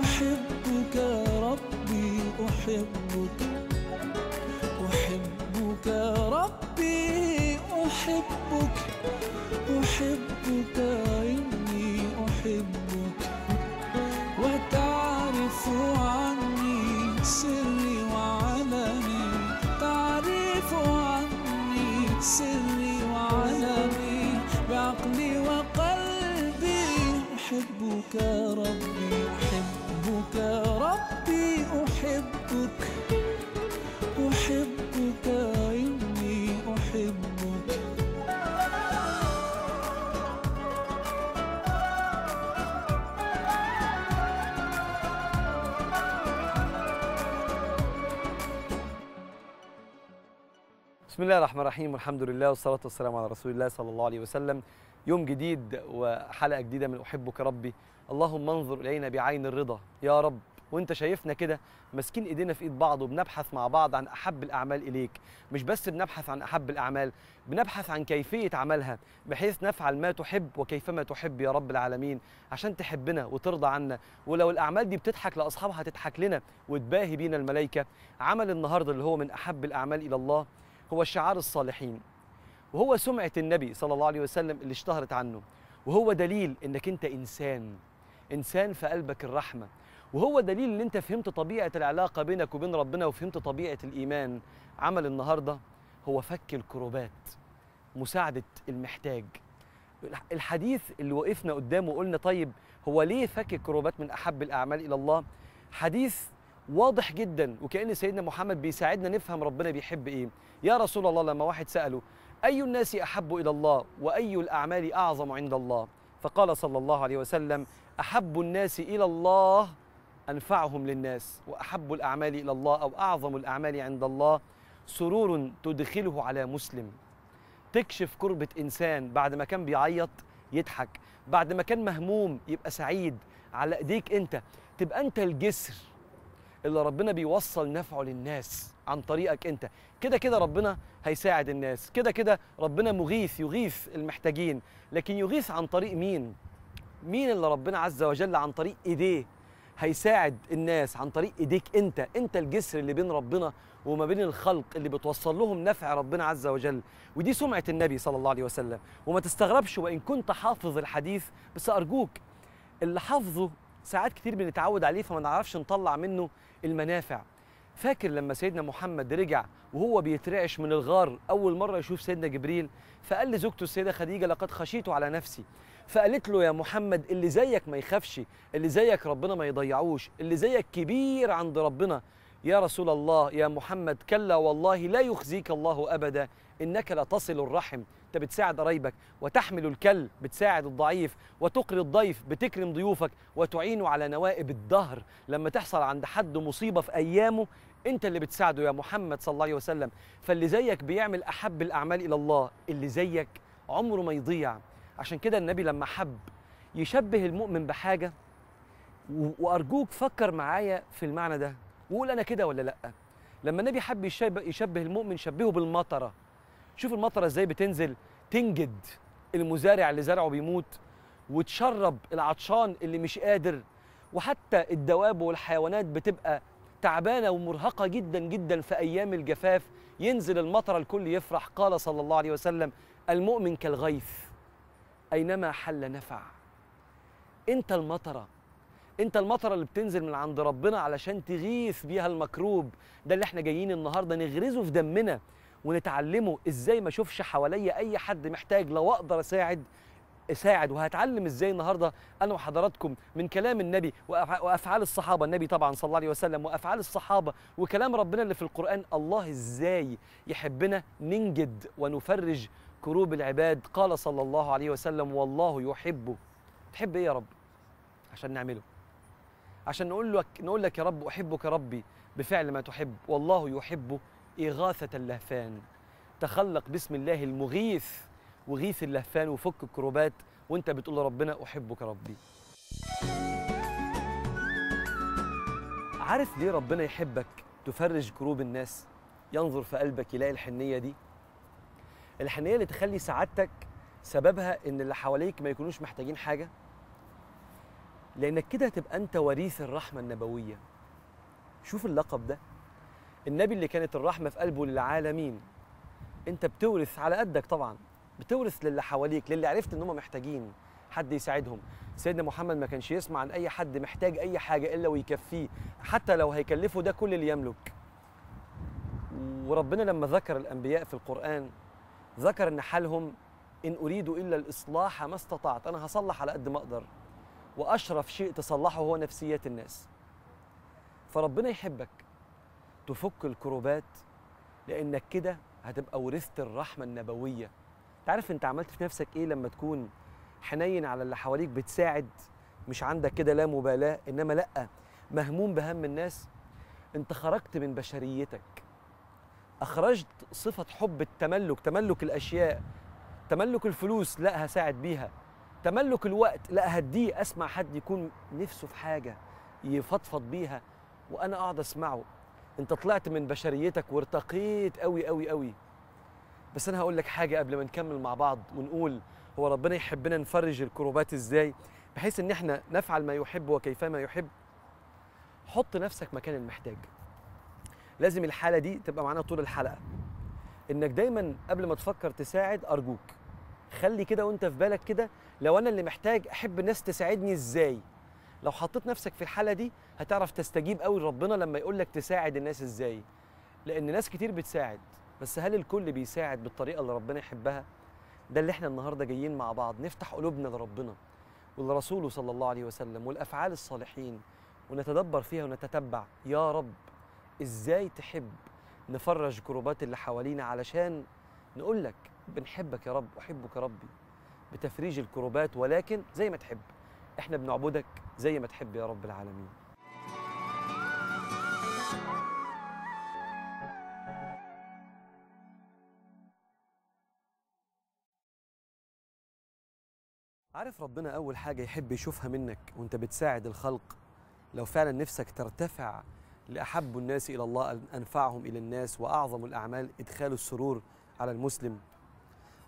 أحبك. ربي أحبك. أحبك ربي أحبك. أحبك إني أحبك. وتعرف عني سري وعلمي تعرف عني سري أحبك ربي أحبك ربي أحبك. أحبك إني أحبك. بسم الله الرحمن الرحيم والحمد لله والصلاة والسلام على رسول الله صلى الله عليه وسلم. يوم جديد وحلقة جديدة من أحبك ربي. اللهم انظر إلينا بعين الرضا يا رب. وأنت شايفنا كده ماسكين إيدينا في إيد بعض وبنبحث مع بعض عن أحب الأعمال إليك. مش بس بنبحث عن أحب الأعمال بنبحث عن كيفية عملها بحيث نفعل ما تحب وكيفما تحب يا رب العالمين عشان تحبنا وترضى عنا. ولو الأعمال دي بتضحك لأصحابها هتضحك لنا وتباهي بينا الملائكة. عمل النهارده اللي هو من أحب الأعمال إلى الله هو شعار الصالحين. وهو سمعة النبي صلى الله عليه وسلم اللي اشتهرت عنه. وهو دليل إنك أنت إنسان إنسان في قلبك الرحمة. وهو دليل إن أنت فهمت طبيعة العلاقة بينك وبين ربنا وفهمت طبيعة الإيمان. عمل النهاردة هو فك الكروبات مساعدة المحتاج. الحديث اللي وقفنا قدامه وقلنا طيب هو ليه فك الكروبات من أحب الأعمال إلى الله؟ حديث واضح جدا وكأن سيدنا محمد بيساعدنا نفهم ربنا بيحب إيه. يا رسول الله لما واحد سأله أي الناس أحب إلى الله وأي الأعمال أعظم عند الله؟ فقال صلى الله عليه وسلم أحب الناس إلى الله أنفعهم للناس وأحب الأعمال إلى الله أو أعظم الأعمال عند الله سرور تدخله على مسلم. تكشف كربة إنسان بعد ما كان بيعيط يضحك بعد ما كان مهموم يبقى سعيد على إيديك أنت تبقى أنت الجسر اللي ربنا بيوصل نفعه للناس. عن طريقك انت. كده كده ربنا هيساعد الناس. كده كده ربنا مغيث يغيث المحتاجين. لكن يغيث عن طريق مين؟ مين اللي ربنا عز وجل عن طريق ايديه؟ هيساعد الناس عن طريق ايديك انت. انت الجسر اللي بين ربنا وما بين الخلق اللي بتوصل لهم نفع ربنا عز وجل. ودي سمعة النبي صلى الله عليه وسلم. وما تستغربش وإن كنت حافظ الحديث بس أرجوك اللي حافظه ساعات كتير بنتعود عليه فما نعرفش نطلع منه المنافع. فاكر لما سيدنا محمد رجع وهو بيترعش من الغار أول مرة يشوف سيدنا جبريل؟ فقال لزوجته السيدة خديجة لقد خشيت على نفسي. فقالت له يا محمد اللي زيك ما يخافش اللي زيك ربنا ما يضيعوش اللي زيك كبير عند ربنا. يا رسول الله يا محمد كلا والله لا يخزيك الله أبدا. إنك لتصل الرحم. أنت بتساعد قرايبك وتحمل الكل بتساعد الضعيف وتقري الضيف بتكرم ضيوفك وتعين على نوائب الدهر. لما تحصل عند حد مصيبة في أيامه أنت اللي بتساعده يا محمد صلى الله عليه وسلم. فاللي زيك بيعمل أحب الأعمال إلى الله اللي زيك عمره ما يضيع. عشان كده النبي لما حب يشبه المؤمن بحاجة وأرجوك فكر معايا في المعنى ده. وقول أنا كده ولا لأ؟ لما النبي حب يشبه المؤمن شبهه بالمطرة. شوف المطرة إزاي بتنزل تنجد المزارع اللي زرعه بيموت وتشرب العطشان اللي مش قادر. وحتى الدواب والحيوانات بتبقى تعبانة ومرهقة جدا جدا في أيام الجفاف. ينزل المطر الكل يفرح قال صلى الله عليه وسلم المؤمن كالغيث أينما حل نفع. أنت المطرة أنت المطرة اللي بتنزل من عند ربنا علشان تغيث بيها المكروب. ده اللي إحنا جايين النهارده نغرزه في دمنا. ونتعلمه إزاي ما أشوفش حواليا أي حد محتاج لو أقدر أساعد أساعد. وهتعلم إزاي النهارده أنا وحضراتكم من كلام النبي وأفعال الصحابة. النبي طبعا صلى الله عليه وسلم وأفعال الصحابة وكلام ربنا اللي في القرآن. الله إزاي يحبنا ننجد ونفرج كروب العباد؟ قال صلى الله عليه وسلم والله يحبه تحب إيه يا رب؟ عشان نعمله. عشان نقول لك نقول لك يا رب أحبك ربي بفعل ما تحب. والله يحب إغاثة اللهفان. تخلق بسم الله المغيث وغيث اللهفان وفك الكروبات وانت بتقول لربنا أحبك ربي. عارف ليه ربنا يحبك؟ تفرج كروب الناس ينظر في قلبك يلاقي الحنية دي. الحنية اللي تخلي سعادتك سببها إن اللي حواليك ما يكونوش محتاجين حاجة؟ لأنك كده هتبقى أنت وريث الرحمة النبوية. شوف اللقب ده. النبي اللي كانت الرحمة في قلبه للعالمين. انت بتورث على قدك طبعا. بتورث للي حواليك للي عرفت إن هم محتاجين حد يساعدهم. سيدنا محمد ما كانش يسمع عن أي حد محتاج أي حاجة إلا ويكفيه حتى لو هيكلفه ده كل اللي يملك. وربنا لما ذكر الأنبياء في القرآن ذكر إن حالهم إن أريد إلا الإصلاح ما استطعت. أنا هصلح على قد ما أقدر. وأشرف شيء تصلحه هو نفسيات الناس. فربنا يحبك. تفك الكروبات لأنك كده هتبقى ورثت الرحمة النبوية. تعرف أنت عملت في نفسك إيه لما تكون حنين على اللي حواليك بتساعد؟ مش عندك كده لا مبالاة إنما لأ مهموم بهم الناس. أنت خرجت من بشريتك. أخرجت صفة حب التملك تملك الأشياء تملك الفلوس لا هساعد بيها. تملك الوقت لا هديه أسمع حد يكون نفسه في حاجة يفضفض بيها وأنا أقعد أسمعه. انت طلعت من بشريتك وارتقيت قوي قوي قوي. بس أنا هقول لك حاجة قبل ما نكمل مع بعض ونقول هو ربنا يحبنا نفرج الكروبات إزاي بحيث ان إحنا نفعل ما يحب وكيفما يحب. حط نفسك مكان المحتاج. لازم الحالة دي تبقى معانا طول الحلقة. انك دايما قبل ما تفكر تساعد أرجوك. خلي كده وانت في بالك كده لو أنا اللي محتاج أحب الناس تساعدني إزاي؟ لو حطيت نفسك في الحالة دي هتعرف تستجيب قوي لربنا لما يقول لك تساعد الناس إزاي. لأن ناس كتير بتساعد بس هل الكل بيساعد بالطريقة اللي ربنا يحبها؟ ده اللي إحنا النهارده جايين مع بعض نفتح قلوبنا لربنا ولرسوله صلى الله عليه وسلم والأفعال الصالحين ونتدبر فيها ونتتبع. يا رب إزاي تحب نفرج كروبات اللي حوالينا علشان نقول لك بنحبك يا رب أحبك ربي. بتفريج الكروبات ولكن زي ما تحب. إحنا بنعبدك زي ما تحب يا رب العالمين. عارف ربنا أول حاجة يحب يشوفها منك وأنت بتساعد الخلق؟ لو فعلا نفسك ترتفع لأحب الناس إلى الله أنفعهم إلى الناس وأعظم الأعمال إدخال السرور على المسلم.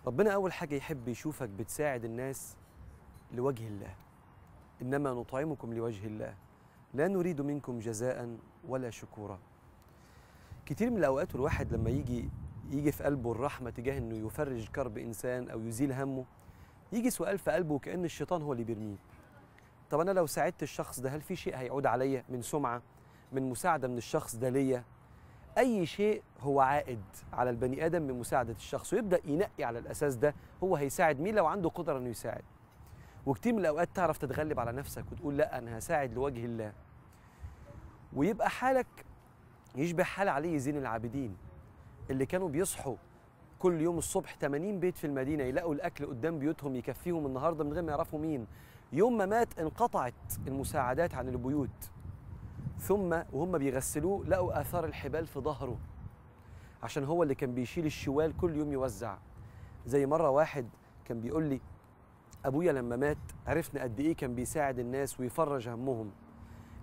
ربنا أول حاجة يحب يشوفك بتساعد الناس لوجه الله. إنما نطعمكم لوجه الله. لا نريد منكم جزاء ولا شكورا. كتير من الأوقات الواحد لما يجي يجي في قلبه الرحمة تجاه إنه يفرج كرب إنسان أو يزيل همه يجي سؤال في قلبه كأن الشيطان هو اللي بيرميه. طب أنا لو ساعدت الشخص ده هل في شيء هيعود عليا من سمعة من مساعدة من الشخص ده ليا؟ أي شيء هو عائد على البني آدم من مساعدة الشخص ويبدأ ينقي على الأساس ده هو هيساعد مين؟ لو عنده قدرة إنه يساعد. وكتير من الأوقات تعرف تتغلب على نفسك وتقول لأ أنا هساعد لوجه الله. ويبقى حالك يشبه حال علي زين العابدين اللي كانوا بيصحوا كل يوم الصبح 80 بيت في المدينة يلاقوا الأكل قدام بيوتهم يكفيهم النهاردة من غير ما يعرفوا مين. يوم ما مات انقطعت المساعدات عن البيوت. ثم وهم بيغسلوه لقوا آثار الحبال في ظهره عشان هو اللي كان بيشيل الشوال كل يوم يوزع. زي مرة واحد كان بيقول لي أبويا لما مات عرفنا قد إيه كان بيساعد الناس ويفرج همهم.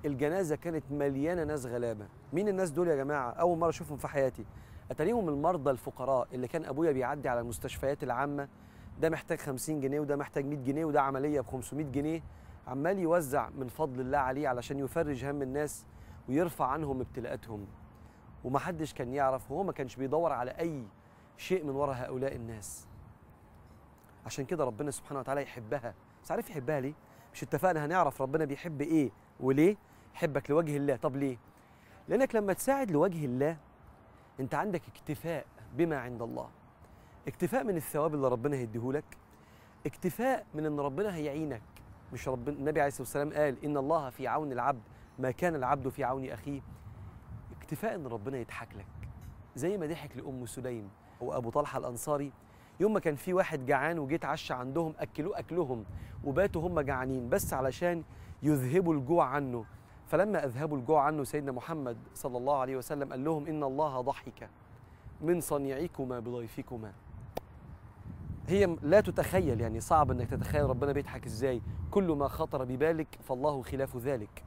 الجنازة كانت مليانة ناس غلابة. مين الناس دول يا جماعة؟ أول مرة أشوفهم في حياتي. أتاريهم المرضى الفقراء اللي كان أبويا بيعدي على المستشفيات العامة. ده محتاج 50 جنيه وده محتاج 100 جنيه وده عملية ب 500 جنيه. عمال يوزع من فضل الله عليه علشان يفرج هم الناس ويرفع عنهم ابتلاءاتهم. ومحدش كان يعرف وهو ما كانش بيدور على أي شيء من وراء هؤلاء الناس. عشان كده ربنا سبحانه وتعالى يحبها. بس عارف يحبها ليه؟ مش اتفقنا هنعرف ربنا بيحب إيه وليه يحبك لوجه الله. طب ليه؟ لأنك لما تساعد لوجه الله أنت عندك اكتفاء بما عند الله. اكتفاء من الثواب اللي ربنا هيديهولك اكتفاء من إن ربنا هيعينك. مش ربنا النبي عليه الصلاة والسلام قال إن الله في عون العبد ما كان العبد في عون أخيه. اكتفاء إن ربنا يضحك لك. زي ما ضحك لأم سليم وأبو طلحة الأنصاري يوم ما كان في واحد جعان وجيت عشى عندهم اكلوه أكلهم وباتوا هم جعانين بس علشان يذهبوا الجوع عنه. فلما أذهبوا الجوع عنه سيدنا محمد صلى الله عليه وسلم قال لهم إن الله ضحك من صنيعكما بضيفكما. هي لا تتخيل يعني صعب إنك تتخيل ربنا بيضحك إزاي. كل ما خطر ببالك فالله خلاف ذلك.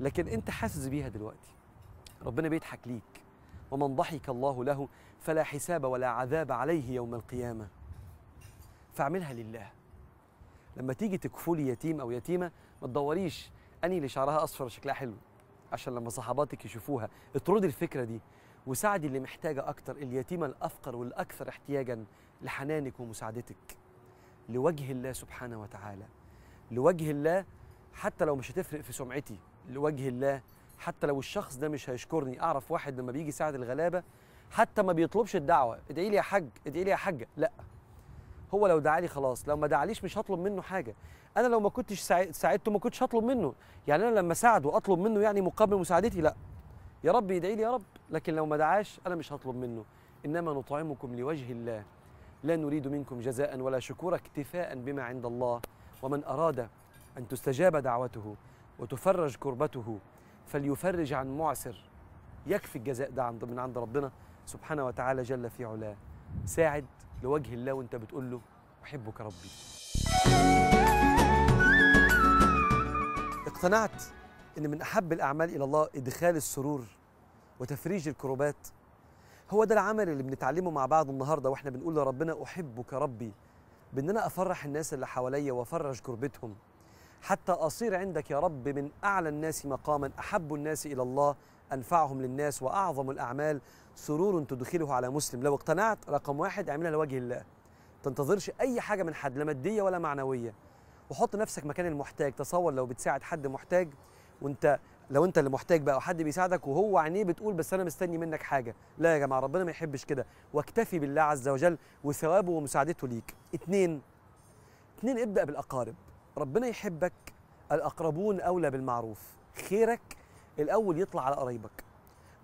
لكن أنت حاسس بيها دلوقتي. ربنا بيضحك ليك. ومن ضحك الله له فلا حساب ولا عذاب عليه يوم القيامة. فاعملها لله. لما تيجي تكفلي يتيم أو يتيمة ما تدوريش أني اللي شعرها أصفر شكلها حلو عشان لما صحباتك يشوفوها اطردي الفكرة دي وساعدي اللي محتاجة أكتر اليتيمة الأفقر والأكثر احتياجا لحنانك ومساعدتك. لوجه الله سبحانه وتعالى. لوجه الله حتى لو مش هتفرق في سمعتي لوجه الله حتى لو الشخص ده مش هيشكرني أعرف واحد لما بيجي يساعد الغلابة حتى ما بيطلبش الدعوة ادعي لي يا حاج ادعي لي يا حاجة. لا هو لو دعالي خلاص لو ما دعاليش مش هطلب منه حاجة. أنا لو ما كنتش ساعد- ساعدته ما كنتش هطلب منه. يعني أنا لما اساعده اطلب منه يعني مقابل مساعدتي لا. يا رب يدعي لي يا رب لكن لو ما دعاش أنا مش هطلب منه. إنما نطعمكم لوجه الله. لا نريد منكم جزاء ولا شكورا اكتفاء بما عند الله. ومن أراد أن تستجاب دعوته وتفرج كربته فليفرج عن معسر يكفي الجزاء ده عند من عند ربنا سبحانه وتعالى جل في علاه. ساعد لوجه الله وانت بتقول له أحبك ربي. اقتنعت إن من أحب الأعمال إلى الله إدخال السرور وتفريج الكروبات؟ هو ده العمل اللي بنتعلمه مع بعض النهارده وإحنا بنقول لربنا أحبك ربي بإن أنا أفرح الناس اللي حواليا وأفرج كربتهم حتى أصير عندك يا رب من أعلى الناس مقاما أحب الناس إلى الله أنفعهم للناس وأعظم الأعمال. سرور تدخله على مسلم. لو اقتنعت رقم واحد اعملها لوجه الله. تنتظرش أي حاجة من حد لا مادية ولا معنوية. وحط نفسك مكان المحتاج. تصور لو بتساعد حد محتاج وانت لو انت اللي محتاج بقى وحد بيساعدك وهو عينيه بتقول بس أنا مستني منك حاجة. لا يا جماعة ربنا ما يحبش كده. واكتفي بالله عز وجل وثوابه ومساعدته ليك. اتنين اتنين ابدأ بالأقارب. ربنا يحبك الأقربون أولى بالمعروف. خيرك الأول يطلع على قرايبك.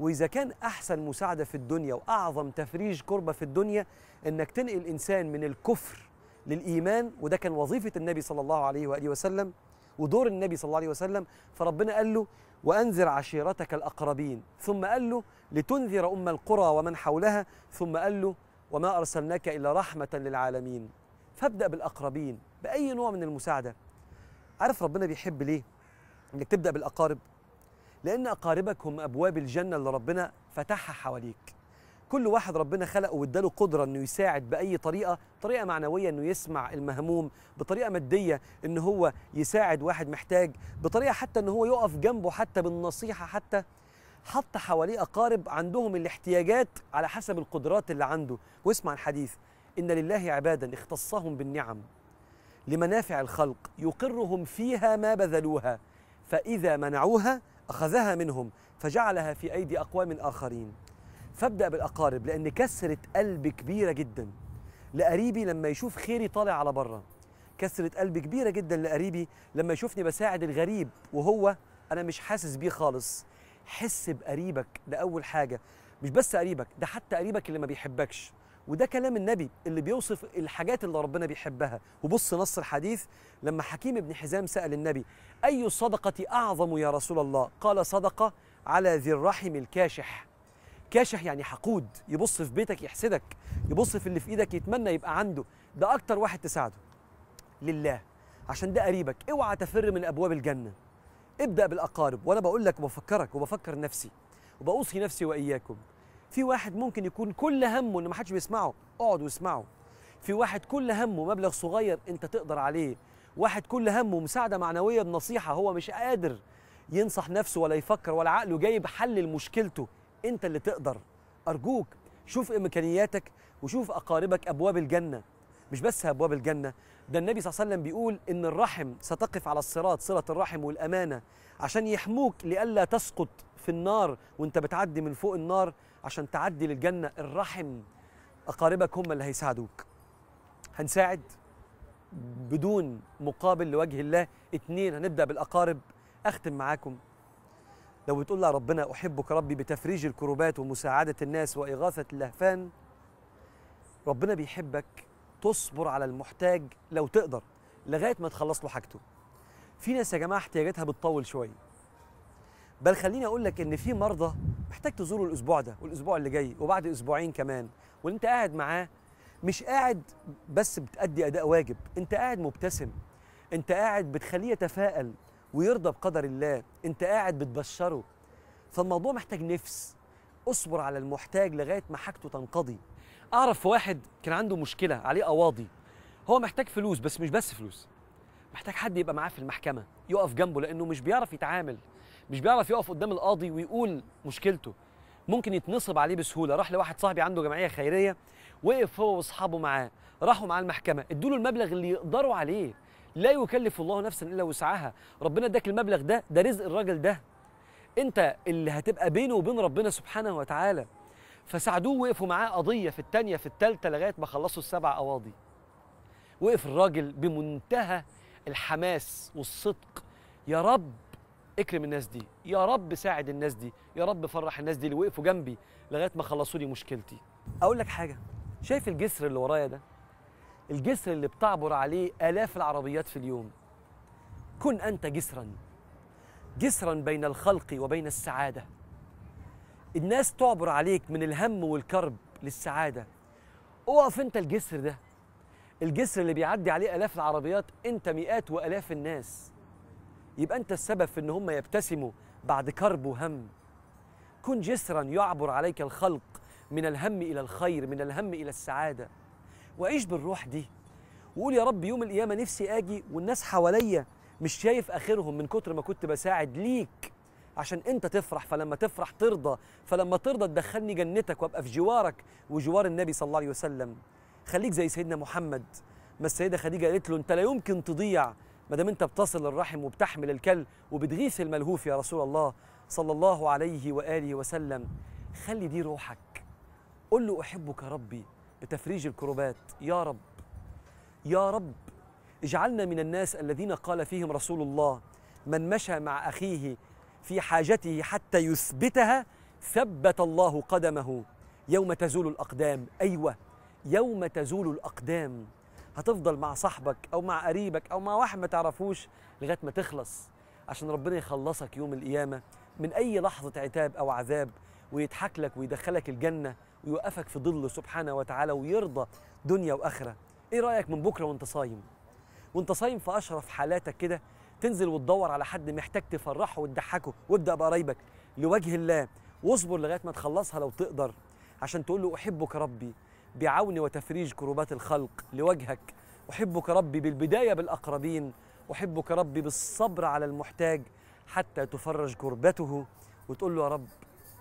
وإذا كان أحسن مساعدة في الدنيا وأعظم تفريج كربه في الدنيا إنك تنقل الانسان من الكفر للإيمان وده كان وظيفة النبي صلى الله عليه وآله وسلم ودور النبي صلى الله عليه وسلم. فربنا قال له وأنذر عشيرتك الأقربين. ثم قال له لتنذر أم القرى ومن حولها. ثم قال له وما أرسلناك إلا رحمة للعالمين. فابدأ بالأقربين بأي نوع من المساعدة. عارف ربنا بيحب ليه؟ إنك تبدأ بالأقارب. لأن أقاربك هم أبواب الجنة اللي ربنا فتحها حواليك. كل واحد ربنا خلقه واداله قدرة إنه يساعد بأي طريقة طريقة معنوية إنه يسمع المهموم بطريقة مادية ان هو يساعد واحد محتاج بطريقة حتى ان هو يقف جنبه حتى بالنصيحة حتى. حط حواليه أقارب عندهم الاحتياجات على حسب القدرات اللي عنده. واسمع الحديث. إن لله عبادا اختصهم بالنعم لمنافع الخلق يقرهم فيها ما بذلوها فإذا منعوها أخذها منهم فجعلها في أيدي أقوام آخرين. فابدأ بالأقارب لأن كسره قلب كبيرة جدا. لقريبي لما يشوف خيري طالع على بره. كسره قلب كبيرة جدا لقريبي لما يشوفني بساعد الغريب وهو أنا مش حاسس بيه خالص. حس بقريبك ده أول حاجة. مش بس قريبك ده حتى قريبك اللي ما بيحبكش. وده كلام النبي اللي بيوصف الحاجات اللي ربنا بيحبها. وبص نص الحديث لما حكيم بن حزام سأل النبي أي الصدقة أعظم يا رسول الله؟ قال صدقة على ذي الرحم الكاشح. كاشح يعني حقود يبص في بيتك يحسدك يبص في اللي في إيدك يتمنى يبقى عنده. ده أكتر واحد تساعده. لله. عشان ده قريبك. اوعى تفر من أبواب الجنة. ابدأ بالأقارب. وأنا بقول لك وبفكرك وبفكر نفسي. وبوصي نفسي وإياكم. في واحد ممكن يكون كل همه إن ما حدش بيسمعه اقعد واسمعه. في واحد كل همه مبلغ صغير أنت تقدر عليه. واحد كل همه مساعدة معنوية بنصيحة هو مش قادر ينصح نفسه ولا يفكر ولا عقله جايب حل لمشكلته. أنت اللي تقدر. أرجوك شوف إمكانياتك وشوف أقاربك أبواب الجنة. مش بس أبواب الجنة ده النبي صلى الله عليه وسلم بيقول إن الرحم ستقف على الصراط صلة الرحم والأمانة عشان يحموك لئلا تسقط في النار وأنت بتعدي من فوق النار عشان تعدي للجنة الرحم اقاربك هم اللي هيساعدوك. هنساعد بدون مقابل لوجه الله اتنين هنبدأ بالأقارب. أختم معاكم. لو بتقول لها ربنا أحبك ربي بتفريج الكروبات ومساعدة الناس وإغاثة اللهفان ربنا بيحبك تصبر على المحتاج لو تقدر لغاية ما تخلص له حاجته. في ناس يا جماعة احتياجاتها بتطول شوية. بل خليني أقول لك إن في مرضى محتاج تزوره الأسبوع ده والأسبوع اللي جاي وبعد أسبوعين كمان. وأنت قاعد معاه مش قاعد بس بتأدي أداء واجب أنت قاعد مبتسم أنت قاعد بتخليه يتفائل ويرضى بقدر الله أنت قاعد بتبشره. فالموضوع محتاج نفس اصبر على المحتاج لغاية ما حاجته تنقضي. أعرف واحد كان عنده مشكلة عليه قواضي هو محتاج فلوس بس مش بس فلوس محتاج حد يبقى معاه في المحكمة يقف جنبه لأنه مش بيعرف يتعامل. مش بيعرف يقف قدام القاضي ويقول مشكلته. ممكن يتنصب عليه بسهولة. راح لواحد صاحبي عنده جمعية خيرية وقف هو واصحابه معاه راحوا معاه المحكمة. ادوا له المبلغ اللي يقدروا عليه. لا يكلف الله نفسا إلا وسعها. ربنا اداك المبلغ ده ده رزق الراجل ده. انت اللي هتبقى بينه وبين ربنا سبحانه وتعالى. فساعدوه وقفوا معاه قضية في الثانية في الثالثه لغاية ما خلصوا السبع قواضي. وقف الراجل بمنتهى الحماس والصدق. يا رب اكرم الناس دي يا رب ساعد الناس دي يا رب فرح الناس دي اللي وقفوا جنبي لغاية ما خلصوا لي مشكلتي. أقول لك حاجة شايف الجسر اللي ورايا ده؟ الجسر اللي بتعبر عليه آلاف العربيات في اليوم. كن أنت جسرا جسرا بين الخلق وبين السعادة. الناس تعبر عليك من الهم والكرب للسعادة. اقف أنت الجسر ده الجسر اللي بيعدي عليه آلاف العربيات أنت مئات وآلاف الناس. يبقى أنت السبب في إن هم يبتسموا بعد كرب وهم. كن جسرا يعبر عليك الخلق من الهم إلى الخير من الهم إلى السعادة. وعيش بالروح دي. وقول يا رب يوم القيامة نفسي أجي والناس حواليا مش شايف آخرهم من كتر ما كنت بساعد ليك عشان أنت تفرح. فلما تفرح ترضى. فلما ترضى تدخلني جنتك وأبقى في جوارك وجوار النبي صلى الله عليه وسلم. خليك زي سيدنا محمد. ما السيدة خديجة قالت له أنت لا يمكن تضيع ما دام أنت بتصل الرحم وبتحمل الكل وبتغيث الملهوف يا رسول الله صلى الله عليه وآله وسلم خلي دي روحك. قل له أحبك ربي بتفريج الكربات يا رب يا رب اجعلنا من الناس الذين قال فيهم رسول الله من مشى مع أخيه في حاجته حتى يثبتها ثبت الله قدمه. يوم تزول الأقدام. أيوة يوم تزول الأقدام. هتفضل مع صاحبك أو مع قريبك أو مع واحد ما تعرفوش لغاية ما تخلص. عشان ربنا يخلصك يوم القيامة من أي لحظة عتاب أو عذاب ويضحك لك ويدخلك الجنة ويوقفك في ظله سبحانه وتعالى ويرضى دنيا وآخرة. إيه رأيك من بكرة وأنت صايم؟ وأنت صايم في أشرف حالاتك كده تنزل وتدور على حد محتاج تفرحه وتضحكه وابدأ بقرايبك لوجه الله واصبر لغاية ما تخلصها لو تقدر عشان تقول له أحبك ربي. بعون وتفريج كروبات الخلق لوجهك. أحبك ربي بالبداية بالأقربين أحبك ربي بالصبر على المحتاج حتى تفرج كربته وتقول له يا رب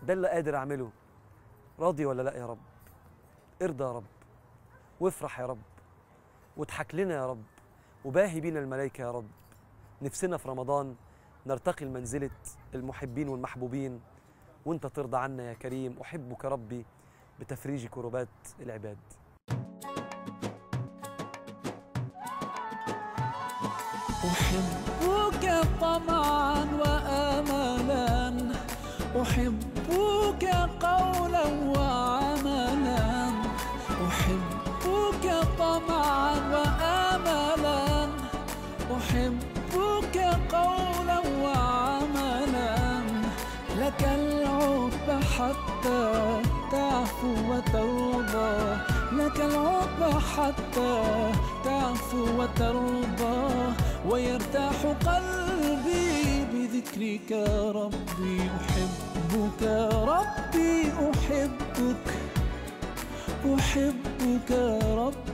ده اللي قادر أعمله. راضي ولا لأ يا رب؟ ارضى يا رب. وافرح يا رب. واضحك لنا يا رب. وباهي بينا الملائكة يا رب. نفسنا في رمضان نرتقي لمنزلة المحبين والمحبوبين. وانت ترضى عنا يا كريم. أحبك ربي بتفريج كربات العباد. أحبك طمعا وآملا. أحبك قولا وعملا. أحبك طمعا وآملا. أحبك قولا وعملا. لك العب حتى وترضى لك العب حتى تعفو وترضى. ويرتاح قلبي بذكرك ربي أحبك ربي أحبك أحبك ربي.